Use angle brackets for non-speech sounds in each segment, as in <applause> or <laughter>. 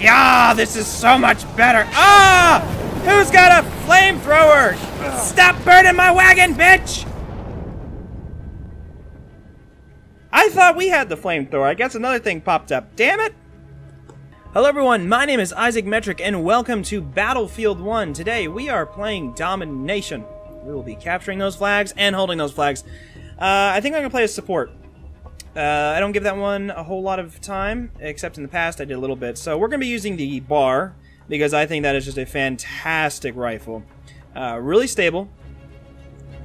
Yeah, this is so much better. Ah! Who's got a flamethrower? Stop burning my wagon, bitch! I thought we had the flamethrower. I guess another thing popped up. Damn it! Hello everyone, my name is Isaac Metric and welcome to Battlefield 1. Today we are playing Domination. We will be capturing those flags and holding those flags. Uh, I think I'm going to play as support. Uh, I don't give that one a whole lot of time, except in the past I did a little bit. So we're going to be using the BAR, because I think that is just a fantastic rifle. Uh, really stable,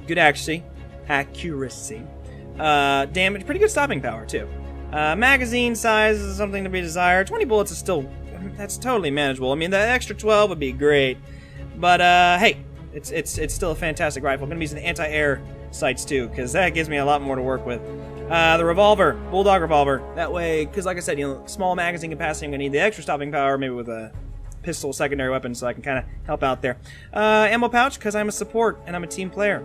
good accuracy, accuracy, uh, damage, pretty good stopping power too. Uh, magazine size is something to be desired. 20 bullets is still, that's totally manageable. I mean, the extra 12 would be great, but uh, hey, it's it's it's still a fantastic rifle. I'm gonna be using the anti-air sights too, because that gives me a lot more to work with. Uh, the revolver, bulldog revolver. That way, because like I said, you know, small magazine capacity. I'm gonna need the extra stopping power, maybe with a pistol secondary weapon, so I can kind of help out there. Uh, ammo pouch, because I'm a support and I'm a team player.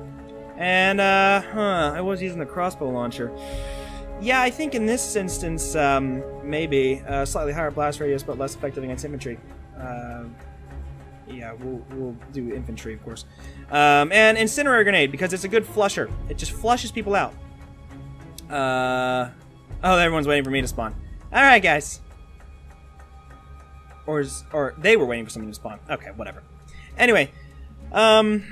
And uh, huh, I was using the crossbow launcher. Yeah, I think in this instance, um, maybe uh, slightly higher blast radius, but less effective against infantry. Uh, yeah, we'll, we'll do infantry, of course. Um, and incinerator grenade because it's a good flusher. It just flushes people out. Uh, oh, everyone's waiting for me to spawn. All right, guys. Or is, or they were waiting for someone to spawn. Okay, whatever. Anyway, um,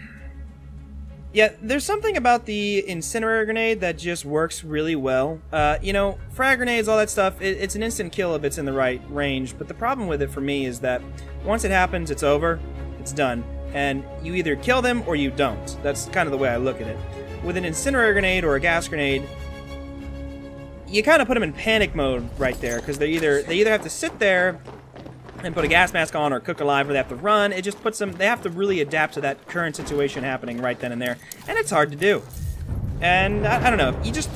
yeah, there's something about the incinerator grenade that just works really well. Uh, you know, frag grenades, all that stuff, it, it's an instant kill if it's in the right range. But the problem with it for me is that once it happens, it's over, it's done, and you either kill them or you don't. That's kind of the way I look at it. With an incinerator grenade or a gas grenade, you kind of put them in panic mode right there because they either they either have to sit there and put a gas mask on or cook alive or they have to run. It just puts them they have to really adapt to that current situation happening right then and there, and it's hard to do. And I, I don't know, you just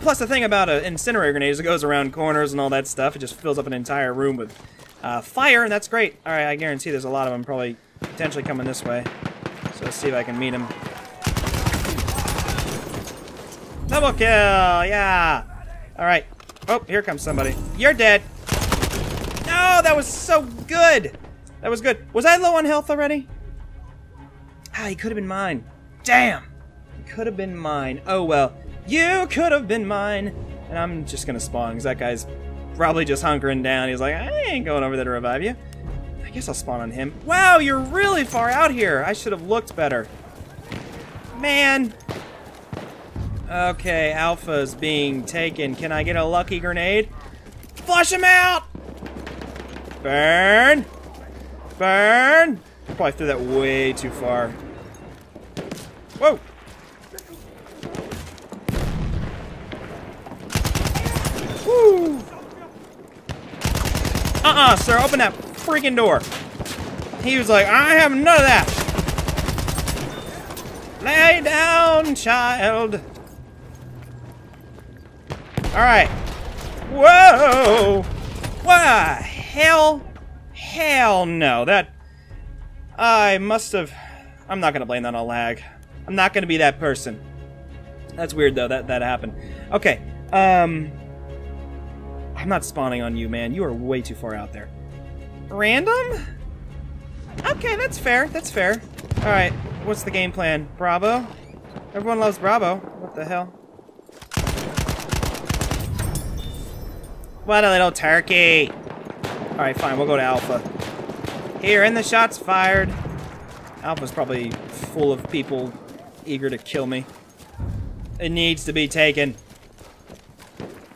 plus the thing about an incinerator grenade is it goes around corners and all that stuff. It just fills up an entire room with uh, fire, and that's great. All right, I guarantee there's a lot of them probably potentially coming this way. So let's see if I can meet them. Double kill, yeah. All right. Oh, here comes somebody. You're dead. No, that was so good. That was good. Was I low on health already? Ah, he could have been mine. Damn. He could have been mine. Oh, well. You could have been mine. And I'm just going to spawn because that guy's probably just hunkering down. He's like, I ain't going over there to revive you. I guess I'll spawn on him. Wow, you're really far out here. I should have looked better. Man. Okay, Alpha's being taken. Can I get a lucky grenade? Flush him out! Burn! Burn! Probably threw that way too far. Whoa! Woo! Uh-uh, sir, open that freaking door. He was like, I have none of that. Lay down, child. Alright. Whoa! What hell? Hell no. That... I must have... I'm not gonna blame that on lag. I'm not gonna be that person. That's weird, though, that, that happened. Okay, um... I'm not spawning on you, man. You are way too far out there. Random? Okay, that's fair. That's fair. Alright, what's the game plan? Bravo? Everyone loves Bravo. What the hell? What a little turkey. Alright, fine. We'll go to Alpha. Here, and the shots fired. Alpha's probably full of people eager to kill me. It needs to be taken.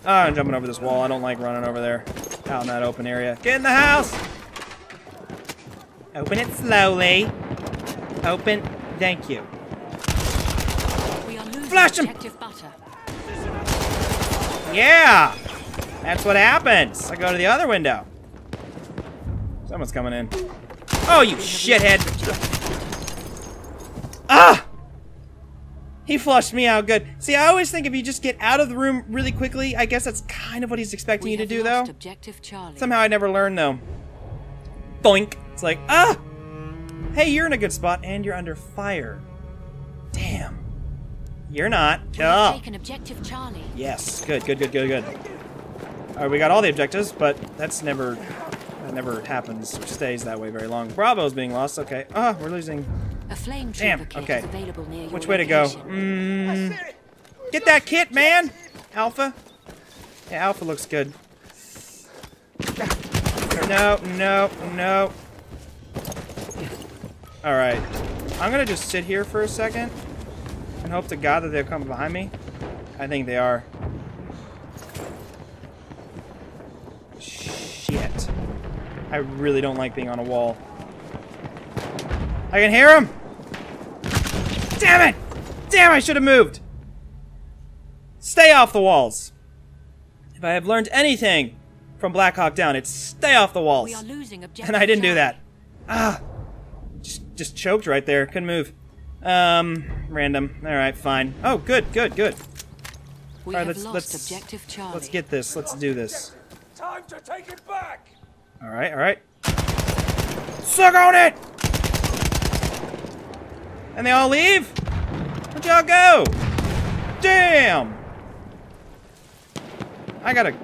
Oh, I'm jumping over this wall. I don't like running over there. Out in that open area. Get in the house! Open it slowly. Open. Thank you. Flash him! Yeah! That's what happens. I go to the other window. Someone's coming in. Oh, you shithead! Ah! He flushed me out good. See, I always think if you just get out of the room really quickly, I guess that's kind of what he's expecting we you to do, though. Objective Charlie. Somehow I never learned, though. Boink. It's like, ah! Hey, you're in a good spot, and you're under fire. Damn. You're not. Objective Charlie. Yes. Good, good, good, good, good. Alright, we got all the objectives, but that's never That never happens or stays that way very long. Bravo's being lost. Okay. Ah, we're losing. A flame Damn, okay. available near Which way to go? location. Mm, get that kit, man! Alpha. Yeah, Alpha looks good. No, no, no. Alright. I'm gonna just sit here for a second and hope to God that they'll come behind me. I think they are. Shit. I really don't like being on a wall. I can hear him! Damn it! Damn, I should have moved! Stay off the walls! If I have learned anything from Black Hawk Down, it's stay off the walls. We are losing objective And I didn't do that. Ah! Just, just choked right there. Couldn't move. Um, random. Alright, fine. Oh, good, good, good. We Alright, have let's, lost let's, objective Charlie. let's get this. Let's do this. Time to take it back! Alright, alright. Suck on it! And they all leave? Where'd y'all go? Damn! I gotta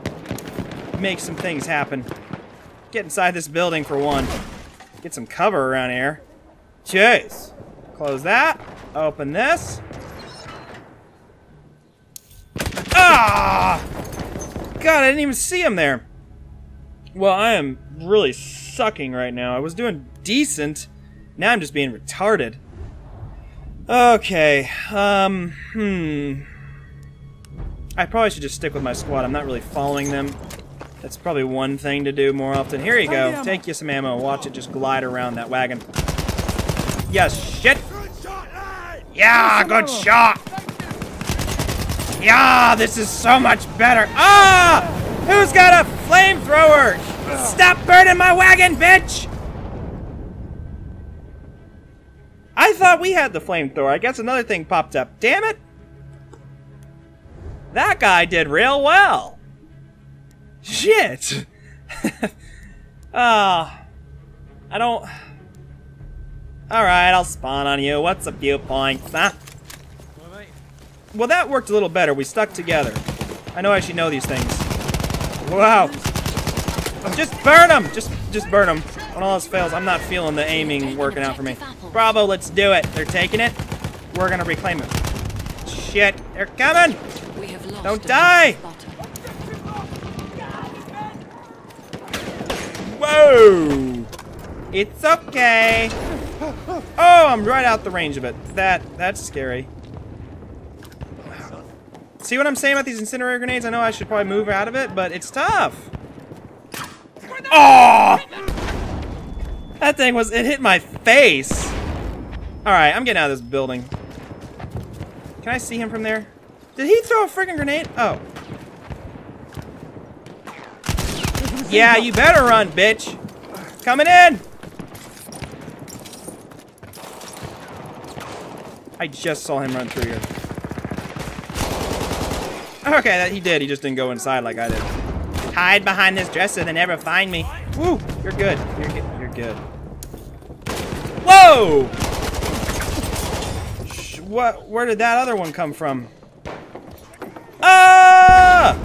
make some things happen. Get inside this building for one. Get some cover around here. Jeez. Close that. Open this. Ah! God, I didn't even see him there. Well, I am really sucking right now. I was doing decent. Now I'm just being retarded. Okay. Um, hmm. I probably should just stick with my squad. I'm not really following them. That's probably one thing to do more often. Here you go. Take you some ammo. Watch it just glide around that wagon. Yes, shit. Good shot! Yeah, good shot. Yeah, this is so much better. Ah! Who's got a flamethrower? Stop burning my wagon, bitch! I thought we had the flamethrower. I guess another thing popped up. Damn it! That guy did real well. Shit. <laughs> Ah. I don't. Alright, I'll spawn on you. What's a few points, huh? Well, that worked a little better. We stuck together. I know I should know these things. Wow. Just burn them! Just just burn them. When all else fails, I'm not feeling the aiming working out for me. Bravo, let's do it. They're taking it. We're gonna reclaim it. Shit, they're coming! We have lost Don't die! Whoa! It's okay. Oh, I'm right out the range of it. That that's scary. See what I'm saying about these incinerator grenades? I know I should probably move out of it, but it's tough. Oh! That thing was it hit my face. All right, I'm getting out of this building. Can I see him from there? Did he throw a freaking grenade? Oh. Yeah, you better run, bitch. Coming in. I just saw him run through here. Okay, that he did. He just didn't go inside like I did. Hide behind this dresser. They never find me. Woo! You're good. You're good. You're good. Whoa! Sh- What? Where did that other one come from? Ah!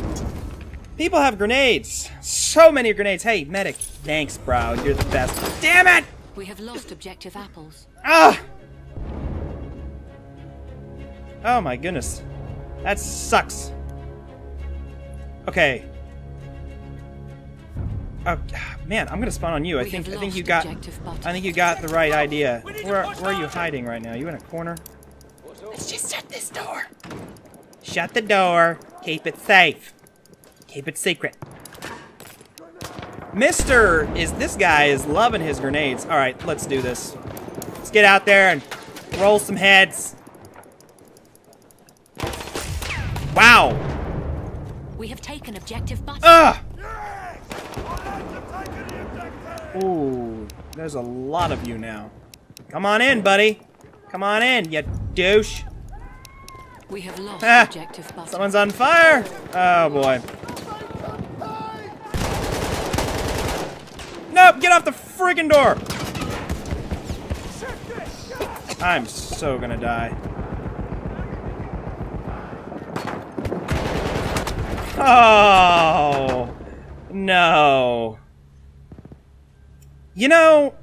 People have grenades. So many grenades. Hey, medic. Thanks, bro. You're the best. Damn it! We have lost objective apples. Ah! Oh my goodness. That sucks. Okay. Oh, man, I'm gonna spawn on you. I We think I think you got. I think you got the right idea. Where where are you hiding right now? You in a corner? Let's just shut this door. Shut the door. Keep it safe. Keep it secret. Mister is this guy is loving his grenades. All right, let's do this. Let's get out there and roll some heads. Wow. We have taken objective butter. Ugh. Yes! I'll have to take the objective! Ooh, there's a lot of you now. Come on in, buddy. Come on in, you douche. we have lost Ah, objective butter. Someone's on fire. Oh boy. Nope, get off the freaking door. I'm so gonna die. Oh, no. You know,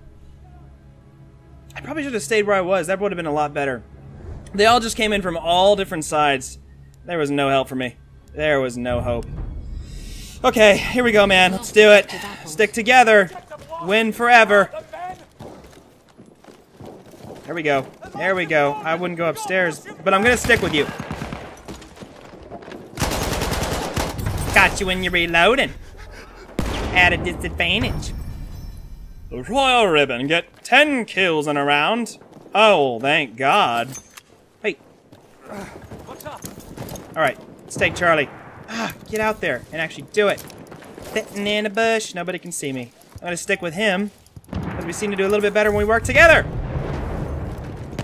I probably should have stayed where I was. That would have been a lot better. They all just came in from all different sides. There was no help for me. There was no hope. Okay, here we go, man. Let's do it. Stick together. Win forever. There we go. There we go. I wouldn't go upstairs, but I'm gonna stick with you. Got you when you're reloading. At a disadvantage. The Royal Ribbon get 10 kills in a round. Oh, thank God. Hey. What's up? Alright, let's take Charlie. Ah, get out there and actually do it. Sitting in a bush, nobody can see me. I'm gonna stick with him, because we seem to do a little bit better when we work together.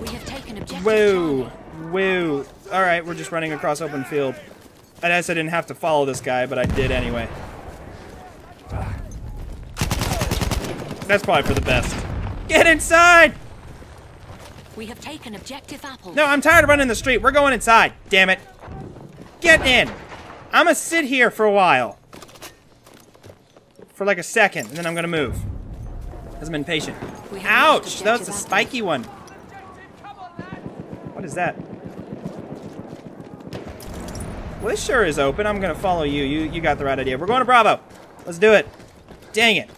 We have taken objective Whoa, Charlie. whoa. Alright, we're just running across open field. I guess I didn't have to follow this guy, but I did anyway. That's probably for the best. Get inside! We have taken objective apples. No, I'm tired of running the street. We're going inside. Damn it. Get in. I'm gonna sit here for a while. For like a second, and then I'm gonna move. Because I'm impatient. We Ouch! That was a objective spiky one. What is that? Well, this sure is open. I'm gonna follow you. You you got the right idea. We're going to Bravo. Let's do it. Dang it.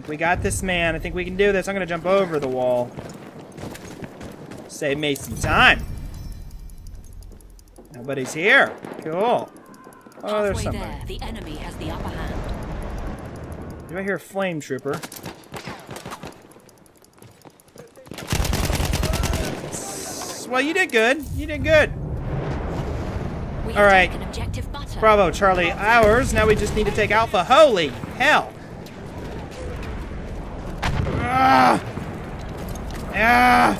Think we got this, man. I think we can do this. I'm gonna jump over the wall. Save me some time. Nobody's here. Cool. Oh, there's somebody. there, the enemy has the upper hand. Do I hear a flame trooper? Well, you did good. You did good. We All right. Bravo, Charlie. Ours. Now we just need to take Alpha. Holy hell. Ah! Ah!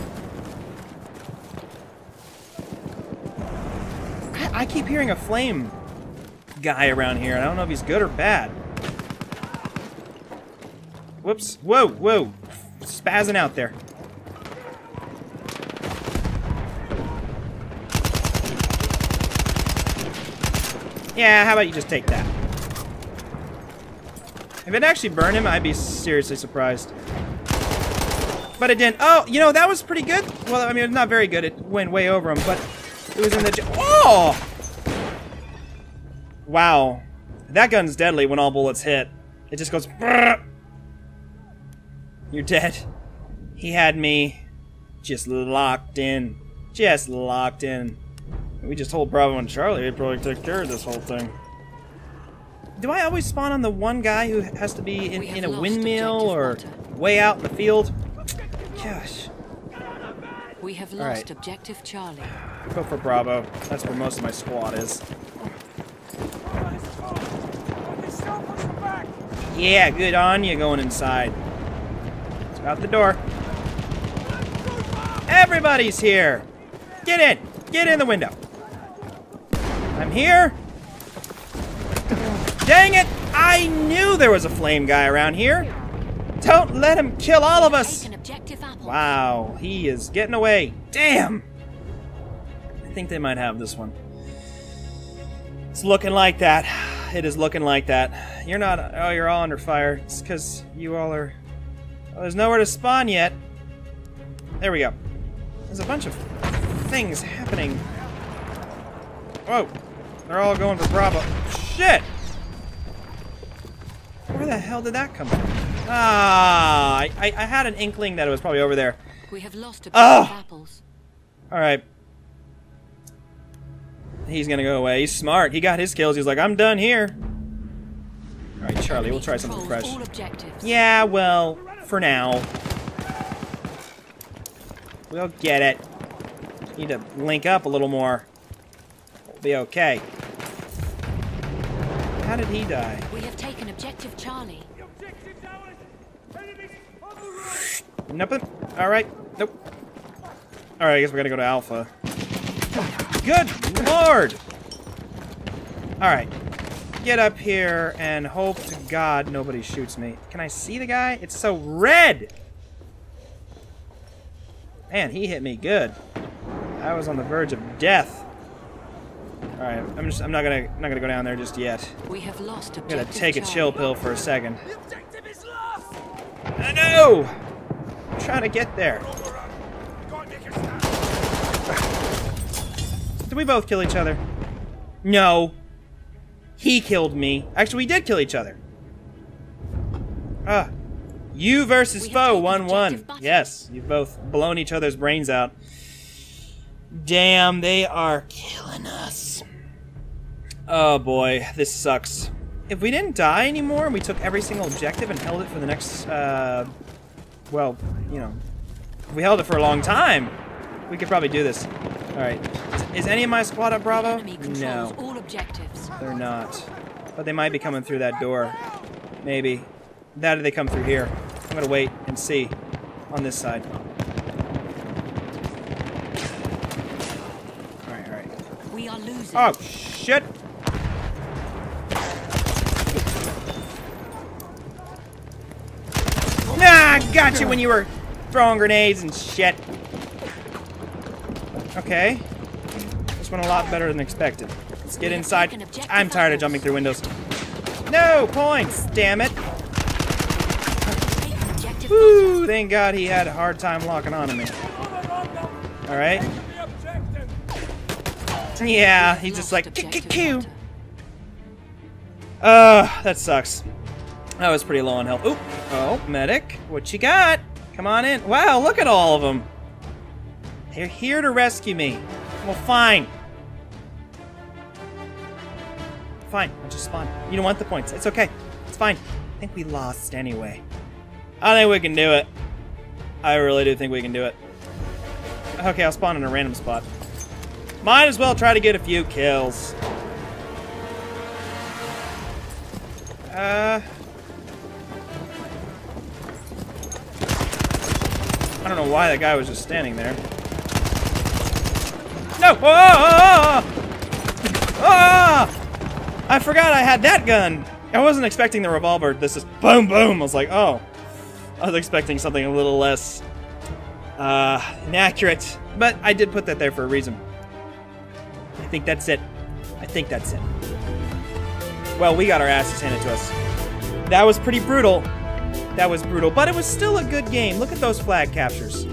I- I keep hearing a flame guy around here. and I don't know if he's good or bad. Whoops. Whoa, whoa. Spazzing out there. Yeah, how about you just take that? If it actually burned him, I'd be seriously surprised. But it didn't. Oh, you know, that was pretty good. Well, I mean, it's not very good. It went way over him, but it was in the... Oh! Wow. That gun's deadly when all bullets hit. It just goes... "Brrr." You're dead. He had me just locked in. Just locked in. We just told Bravo and Charlie they'd probably take care of this whole thing. Do I always spawn on the one guy who has to be in, in a windmill or way out in the field? Gosh. We have lost right. objective Charlie. Go for Bravo. That's where most of my squad is. Still pushing back. Yeah, good on you going inside. It's out the door. Everybody's here. Get in. Get in the window. I'm here. Dang it! I knew there was a flame guy around here. Don't let him kill all of us. Wow, he is getting away. Damn! I think they might have this one. It's looking like that. It is looking like that. You're not. Oh, you're all under fire. It's because you all are. Oh, there's nowhere to spawn yet. There we go. There's a bunch of things happening. Whoa! They're all going for Bravo. Shit! Where the hell did that come from? Ah, I, I, I had an inkling that it was probably over there. We have lost a objective Ah! apples. Alright. He's gonna go away. He's smart. He got his kills. He's like, I'm done here. Alright, Charlie, we'll try something fresh. Yeah, well, for now. We'll get it. Need to link up a little more. We'll be okay. How did he die? We have taken objective Charlie. The objective's ours. Enemies on the road. Nope. Alright. Nope. Alright, I guess we gotta go to Alpha. Good lord! Alright. Get up here and hope to God nobody shoots me. Can I see the guy? It's so red! Man, he hit me good. I was on the verge of death. All right, I'm just I'm not gonna I'm not gonna go down there just yet. We have lost I'm gonna take a chill pill for a second. The objective is lost! I know. Trying to get there. Overrun! Go and make your stand! Did we both kill each other? No. He killed me. Actually, we did kill each other. Ah. You versus foe, taken 1 1. objective. Yes, you've both blown each other's brains out. Damn, they are killing us. Oh boy, this sucks. If we didn't die anymore and we took every single objective and held it for the next, uh, well, you know, we held it for a long time, we could probably do this. Alright. Is any of my squad up Bravo? No, all objectives. they're not. But they might be coming through that door. Maybe. That or they come through here. I'm gonna wait and see on this side. Alright, alright. We are losing. Oh, shit! Nah, I got you when you were throwing grenades and shit. Okay. This went a lot better than expected. Let's get inside. I'm tired of jumping through windows. No points, damn it. Woo, thank God he had a hard time locking onto me. Overrun them! Alright. The objective! Yeah, We've he's just lost like, objective Q. Butter. Uh, that sucks. That was pretty low on health. Oop. Oh, medic. What you got? Come on in. Wow, look at all of them. They're here to rescue me. Well, fine. Fine. I'll just spawned. You don't want the points. It's okay. It's fine. I think we lost anyway. I think we can do it. I really do think we can do it. Okay, I'll spawn in a random spot. Might as well try to get a few kills. Uh. Know why that guy was just standing there. No! Oh! Ah! I forgot I had that gun. I wasn't expecting the revolver. This is boom, boom. I was like, oh. I was expecting something a little less uh, inaccurate, but I did put that there for a reason. I think that's it. I think that's it. Well, we got our asses handed to us. That was pretty brutal. That was brutal, but it was still a good game. Look at those flag captures.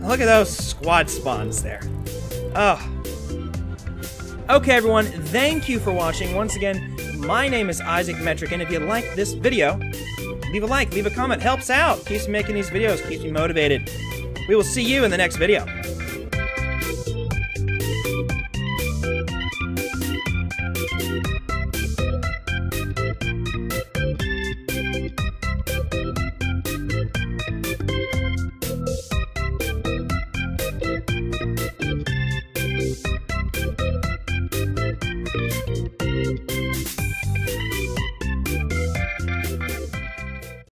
Look at those squad spawns there. Oh. Okay, everyone, thank you for watching. Once again, my name is Isaac Metric, and if you like this video, leave a like, leave a comment. Helps out. Keeps me making these videos, keeps me motivated. We will see you in the next video.